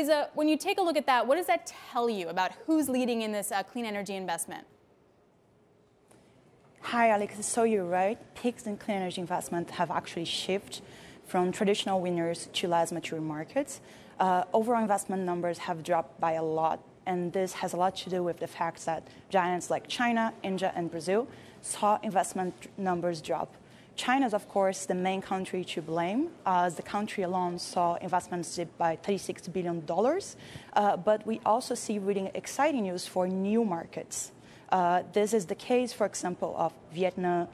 Luiza, when you take a look at that, what does that tell you about who's leading in this uh, clean energy investment? Hi, Alix. So you're right. Peaks in clean energy investment have actually shifted from traditional winners to less mature markets. Uh, overall investment numbers have dropped by a lot, and this has a lot to do with the fact that giants like China, India, and Brazil saw investment numbers drop. China is, of course, the main country to blame, as the country alone saw investments dip by $36 billion. Uh, but we also see really exciting news for new markets. Uh, this is the case, for example, of Vietnam,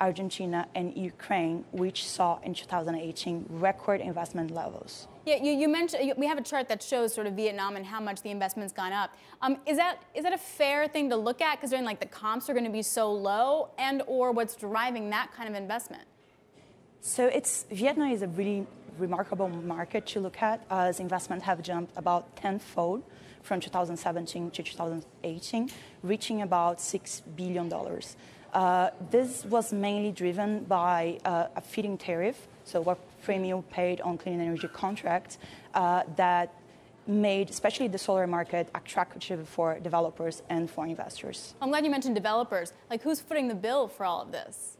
Argentina, and Ukraine, which saw in 2018 record investment levels. Yeah, you, you, mentioned we have a chart that shows sort of Vietnam and how much the investment's gone up. Um, is that is that a fair thing to look at? Considering like the comps are going to be so low, and or what's driving that kind of investment? So it's Vietnam is a really remarkable market to look at, as investments have jumped about tenfold from 2017 to 2018, reaching about $6 billion. Uh, this was mainly driven by uh, a feed-in tariff, so what premium paid on clean energy contracts uh, that made especially the solar market attractive for developers and for investors. I'm glad you mentioned developers. Like who's footing the bill for all of this?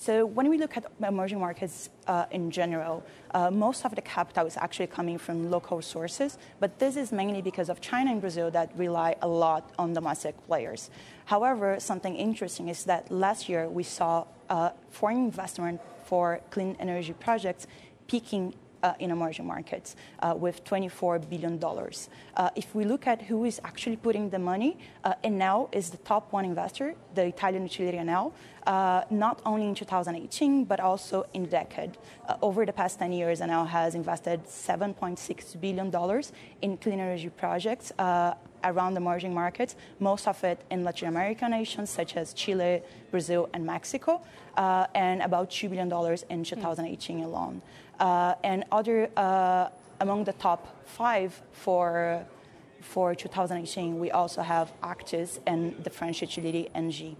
So when we look at emerging markets uh, in general, uh, most of the capital is actually coming from local sources, but this is mainly because of China and Brazil that rely a lot on domestic players. However, something interesting is that last year we saw uh, foreign investment for clean energy projects peaking uh, in emerging markets uh, with $24 billion. Uh, if we look at who is actually putting the money, uh, Enel is the top one investor, the Italian utility Enel, uh, not only in 2018, but also in the decade. Uh, over the past 10 years, Enel has invested $7.6 billion in clean energy projects around the emerging markets, most of it in Latin American nations such as Chile, Brazil, and Mexico, uh, and about $2 billion in 2018 alone. Uh, and other uh, among the top five for for 2018, we also have Actis and the French utility Engie.